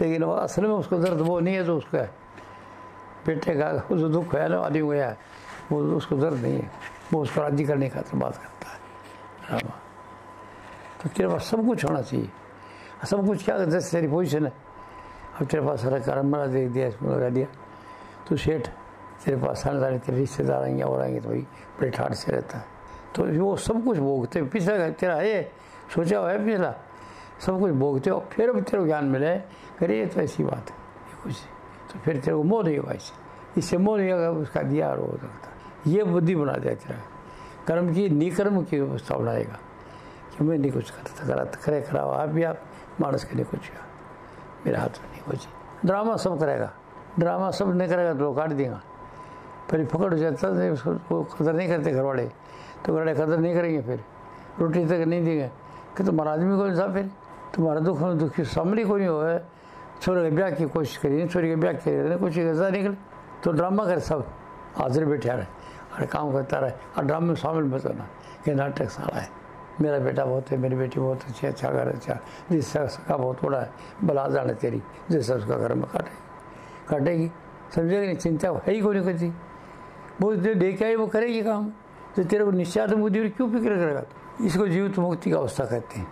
लेकिन वो असल में उसको दर्द वो नहीं है तो उसका है। बेटे का [LAUGHS] जो दुख है ना, आदमी गया है वो उसको दर्द नहीं है। वो उसको राज़ी करने का तो बात करता है। तो तेरे पास सब कुछ होना चाहिए। सब कुछ क्या जैसे तेरी पोजिशन है। अब तेरे पास सारा कारण बना दे दिया इसमें लगा दिया। तो सेठ, तेरे पास आने जाने तेरे रिश्तेदार आएँगे, और आएँगे तो भाई, बड़े ठाठ से रहता है। तो वो सब कुछ भोगते पिछला तेरा है, सोचा हुआ है पिछला? सब कुछ भोगते हो, फिर अब तेरे को ज्ञान मिले करे ये तो ऐसी बात है, ये कुछ तो फिर तेरे को मोह नहीं होगा इससे इससे मोह नहीं होगा उसका दिया हो सकता ये बुद्धि बना दिया तेरा। कर्म की, निकर्म की व्यवस्था बनाएगा। कि मैं नहीं कुछ करता करा करे करा आप भी आप मानस के लिए कुछ मेरे हाथ में नहीं कुछ। ड्रामा सब करेगा। ड्रामा सब नहीं करेगा तो काट देगा। फिर पकड़ हो जाता है उसको कदर नहीं करते घर वाले तो घर वाले कदर नहीं करेंगे फिर। रोटी तक नहीं देंगे। कि तुम्हारा आदमी को था फिर? तुम्हारा दुख, दुखी सामने को नहीं हो है छोरे के ब्याह की कोशिश करी छोरी के ब्याह करी कुछ ऐसा निकले तो ड्रामा कर सब। हाजिर बैठा रहे और काम करता रहे। और ड्रामे में शामिल मत होना। ये नाटक सारा है। मेरा बेटा बहुत है, मेरी बेटी बहुत अच्छी अच्छा घर अच्छा। जिसका का बहुत बड़ा है बला जाने तेरी, जैसा उसका घर में काटेगी काटेगी समझेगी नहीं? चिंता है ही कोई नहीं करती वो जो लेके आई वो करेगी काम। तो तेरे को निश्चयात्म बुद्धि क्यों फ़िक्र करेगा? इसको जीवित मुक्ति का अवस्था कहते हैं।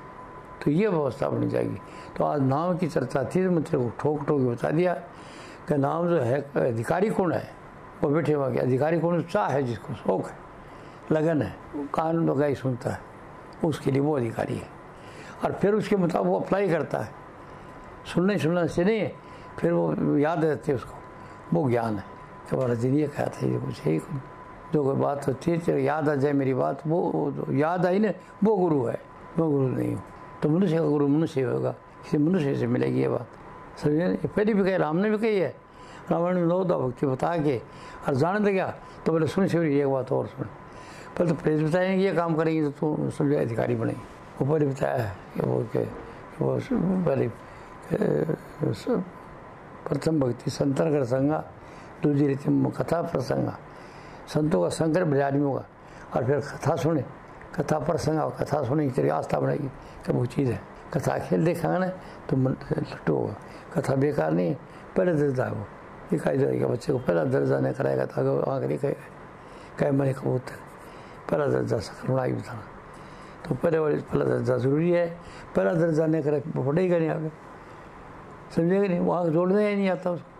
तो ये अवस्था बनी जाएगी। तो आज नाम की चर्चा थी तो मैं तेरे को ठोक ठोक बता दिया कि नाम जो है, अधिकारी कौन है? वो बैठे हुआ अधिकारी कौन? चाह है जिसको, शौक है, लगन है। कानून वगैरह सुनता है। उसके लिए वो अधिकारी है। और फिर उसके मुताबिक वो अप्लाई करता है। सुनने सुनने से नहीं फिर वो याद रहते उसको। वो ज्ञान है। कि हमारा दिन ये कहा था ये कुछ है जो कोई बात होती है याद आ जाए मेरी बात वो, याद आई ना वो गुरु है। वो गुरु नहीं हो। तो मनुष्य का गुरु मनुष्य होगा। किसी मनुष्य से मिलेगी ये बात। समझे? पहले भी कही राम ने भी कही है। रावण ने नौ भक्ति बता के और जान दे गया तो बोले सुन शिवरी एक बात और सुन। पहले तो प्रेस बताएँगे ये काम करेंगे तो तू समझे अधिकारी बनेगी ऊपर पहले बताया है कि वो के, वो पहले प्रथम भक्ति संतन कर संगा दूसरी रीति कथा प्रसंगा। संतों का संकर ब्रजादमियों का और फिर कथा सुने। कथा प्रसंग और कथा सुने की तेरी आस्था बनाएगी। कि वो चीज़ है। कथा खेल देखा ना तो मन, लट्टू होगा। कथा बेकार नहीं है, पहले दर्जा है वो। दिखाई देगा बच्चे को, पहला दर्जा नहीं कराएगा तो आगे कहेगा। कहे मरे कबूतर। पहला दर्जा सकल बनाई बताना तो पहले वाले, पहला दर्जा ज़रूरी है। पहला दर्जा नहीं करे पढ़ेगा नहीं आगे। समझेगा नहीं, वहाँ जोड़ने ही नहीं आता उसको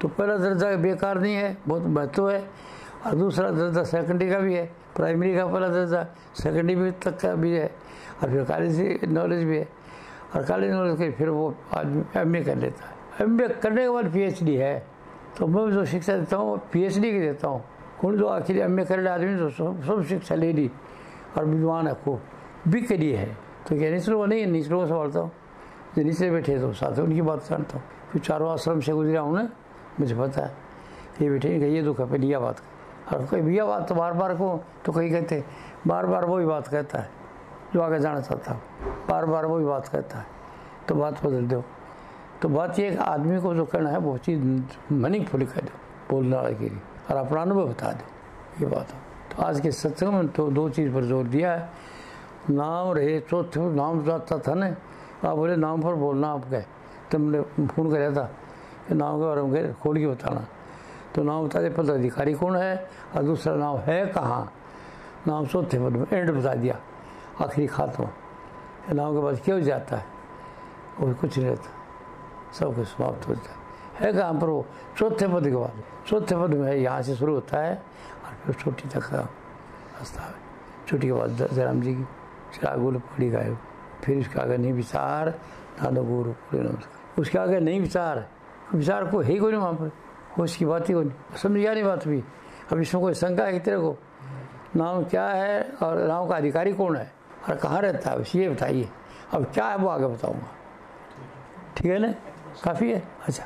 तो पहला दर्जा बेकार नहीं है, बहुत महत्व है। और दूसरा दर्जा सेकेंडरी का भी है प्राइमरी का पहला दर्जा सेकेंडरी भी तक का भी है। और फिर कॉलेज नॉलेज भी है। और कॉलेज नॉलेज के फिर वो आदमी एमए कर लेता है। एमए करने के बाद पीएचडी है। तो मैं जो शिक्षा देता हूँ पी की देता हूँ। कौन जो आखिर एम ए कर आदमी तो सब शिक्षा ले ली और विद्वान है खूब बिक के लिए है। तो क्या निचलो वो नहीं है निचलो को सवालता हूँ जो निचले बैठे तो साथ उनकी बात करता हूँ। फिर चारों आश्रम से गुजरा हूँ ना मुझे पता है। ये बैठे, ये दुख है लिया बात। और कोई भैया बात तो बार बार को तो कहीं कहते बार बार वही बात कहता है। जो आगे जाना चाहता हूँ बार बार वही बात कहता है। तो बात बदल दो। तो बात ये आदमी को जो करना है, वो चीज़ मनी फुल कह दो, बोलने वाले के लिए। और अपना अनुभव बता दो। ये बात है। तो आज के सत्संग में तो दो चीज़ पर ज़ोर दिया है। नाम रहे चौथे नाम जाता था ना। आप बोले, नाम पर बोलना आप गए तो मैंने फ़ोन कराया था। कि नाम के बारे में खोल के बताना। तो नाम बता दे पहले अधिकारी कौन है? और दूसरा नाम है कहाँ? नाम चौथे पद एंड बता दिया। आखिरी खात्मा। नाम के बाद क्यों जाता है? और कुछ नहीं रहता। सब कुछ समाप्त हो जाता है। है कहाँ पर वो चौथे पद के बाद, चौथे पद में है यहाँ से शुरू होता है और फिर छोटी तक का रास्ता है। छोटी के बाद जयराम जी की चिरागुल पड़ी गायब फिर उसके आगे नहीं विचार नादो गुरु पूरे नमस्कार। उसके आगे नहीं विचार विचार को है ही कोई नहीं वहाँ पर। होश की बात ही कोई नहीं। समझ गया नहीं बात भी। अब इसमें कोई शंका है तेरे को? नाम क्या है और नाम का अधिकारी कौन है? और कहाँ रहता है? ये बताइए। अब क्या है वो आगे बताऊँगा। ठीक है ना? काफ़ी है? अच्छा।